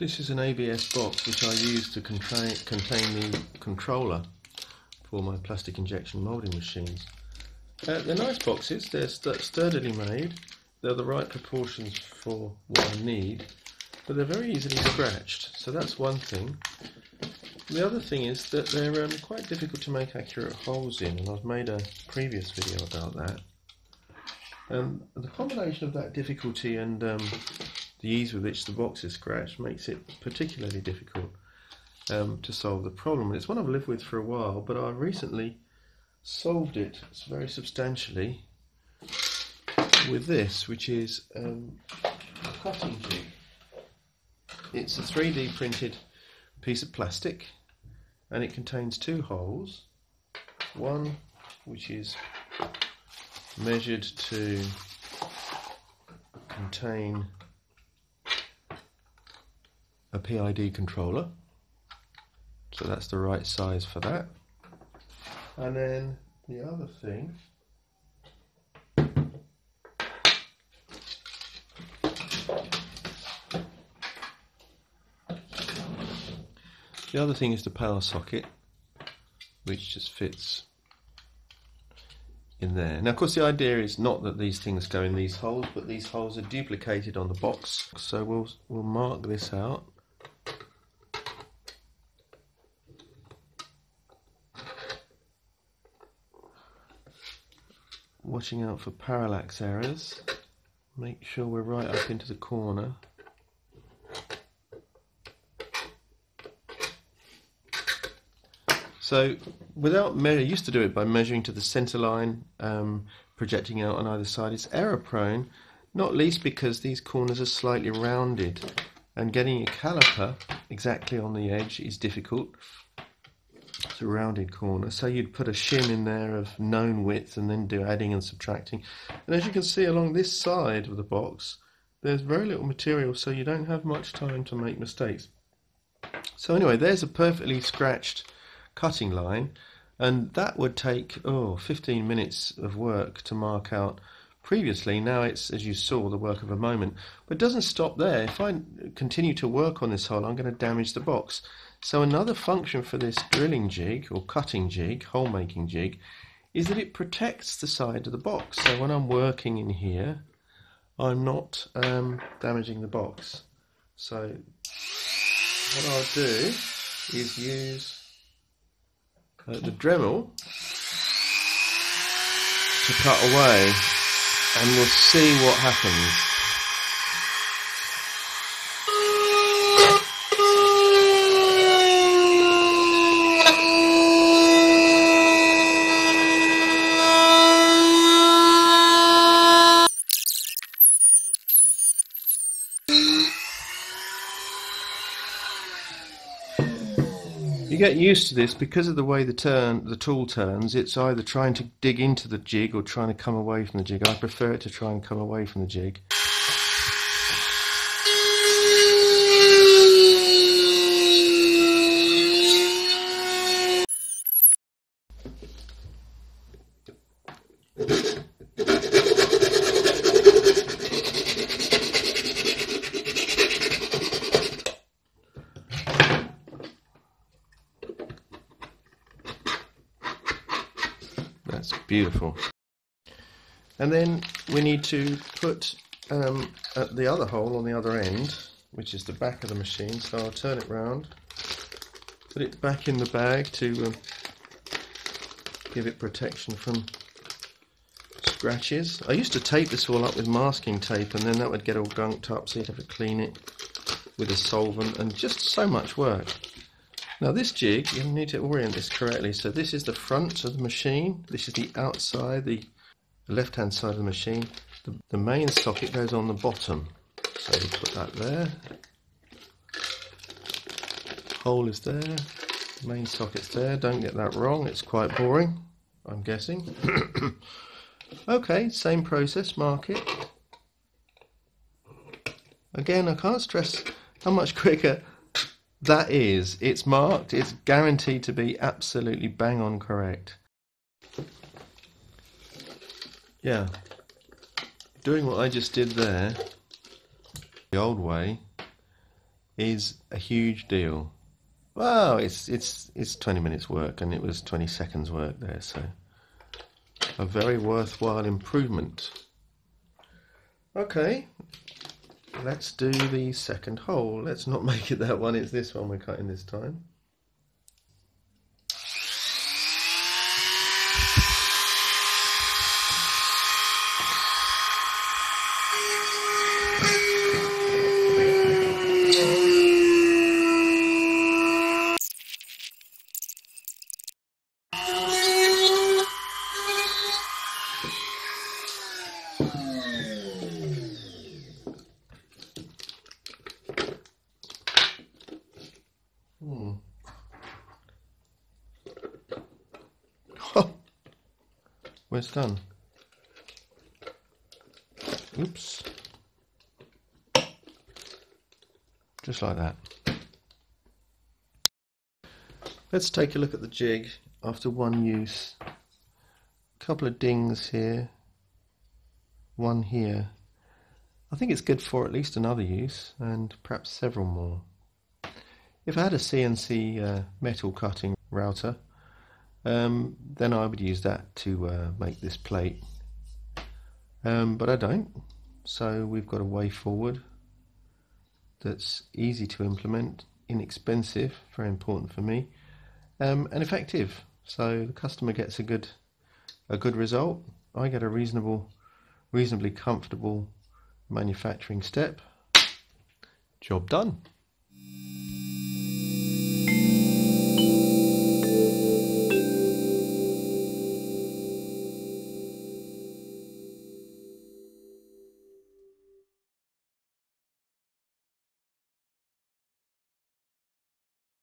This is an ABS box which I use to contain, the controller for my plastic injection moulding machines. Uh, they're nice boxes, they're st sturdily made, they're the right proportions for what I need, but they're very easily scratched, so that's one thing. The other thing is that they're um, quite difficult to make accurate holes in, and I've made a previous video about that. Um, the combination of that difficulty and um, the ease with which the box is scratched makes it particularly difficult um, to solve the problem. It's one I've lived with for a while, but I've recently solved it very substantially with this, which is um, a cutting jig. It's a 3D printed piece of plastic and it contains two holes. One which is measured to contain a PID controller. So that's the right size for that. And then the other thing The other thing is the power socket, which just fits in there. Now, of course, the idea is not that these things go in these holes, but these holes are duplicated on the box. So we'll we'll mark this out. Watching out for parallax errors. Make sure we're right up into the corner. So without measure, used to do it by measuring to the center line, um, projecting out on either side. It's error prone, not least because these corners are slightly rounded and getting a caliper exactly on the edge is difficult. It's a rounded corner, so you'd put a shim in there of known width and then do adding and subtracting. And as you can see along this side of the box, there's very little material, so you don't have much time to make mistakes. So anyway, there's a perfectly scratched cutting line and that would take oh 15 minutes of work to mark out previously now it's as you saw the work of a moment. But it doesn't stop there. If I continue to work on this hole I'm going to damage the box. So another function for this drilling jig or cutting jig hole making jig is that it protects the side of the box. So when I'm working in here I'm not um, damaging the box. So what I'll do is use uh, the Dremel to cut away and we'll see what happens. Get used to this because of the way the turn the tool turns. It's either trying to dig into the jig or trying to come away from the jig. I prefer it to try and come away from the jig. That's beautiful. And then we need to put um, at the other hole on the other end, which is the back of the machine. So I'll turn it round, put it back in the bag to um, give it protection from scratches. I used to tape this all up with masking tape and then that would get all gunked up so you'd have to clean it with a solvent and just so much work. Now this jig, you need to orient this correctly. So this is the front of the machine. This is the outside, the left-hand side of the machine. The, the main socket goes on the bottom. So we put that there. Hole is there. Main socket's there. Don't get that wrong. It's quite boring, I'm guessing. okay, same process. Mark it. Again, I can't stress how much quicker that is, it's marked, it's guaranteed to be absolutely bang on correct. Yeah, doing what I just did there, the old way, is a huge deal. Well, it's it's it's 20 minutes work and it was 20 seconds work there, so a very worthwhile improvement. Okay, let's do the second hole. Let's not make it that one, it's this one we're cutting this time. Hmm. Oh, it's done. Oops. Just like that. Let's take a look at the jig after one use. A couple of dings here, one here. I think it's good for at least another use and perhaps several more. If I had a CNC uh, metal cutting router, um, then I would use that to uh, make this plate. Um, but I don't, so we've got a way forward that's easy to implement, inexpensive, very important for me, um, and effective. So the customer gets a good a good result. I get a reasonable, reasonably comfortable manufacturing step. Job done.